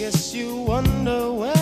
Guess you wonder where